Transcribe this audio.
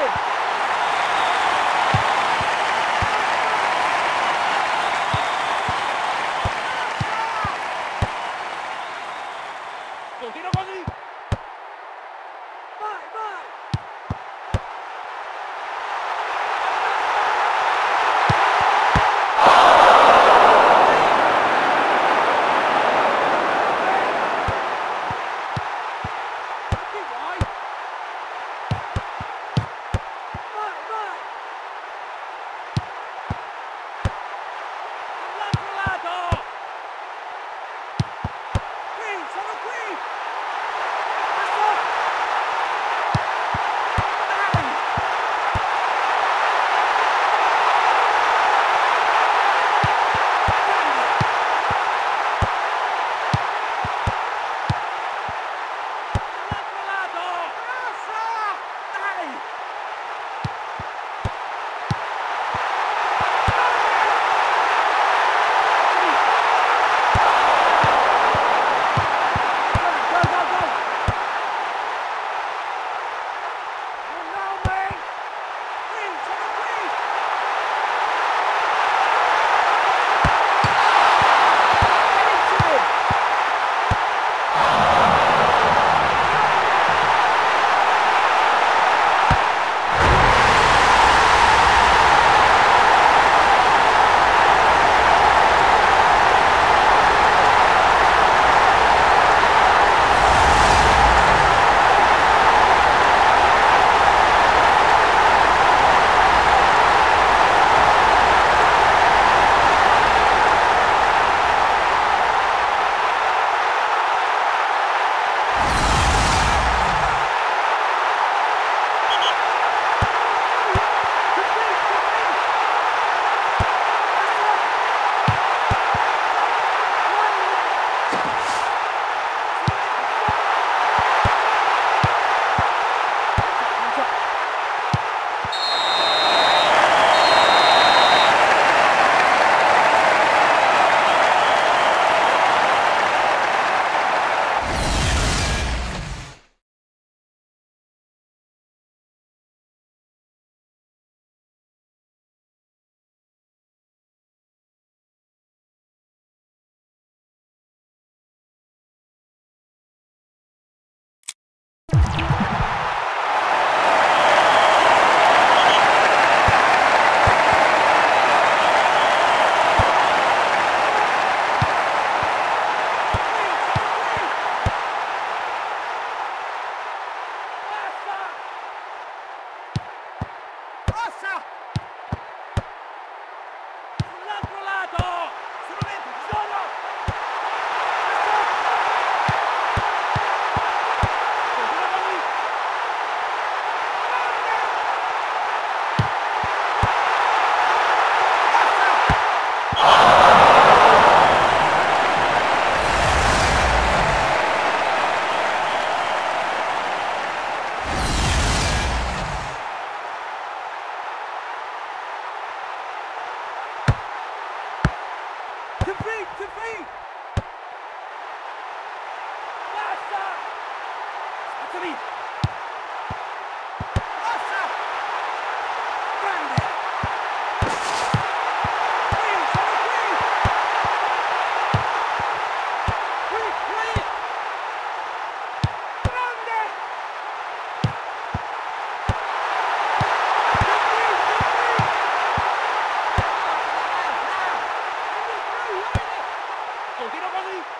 it. Continua così!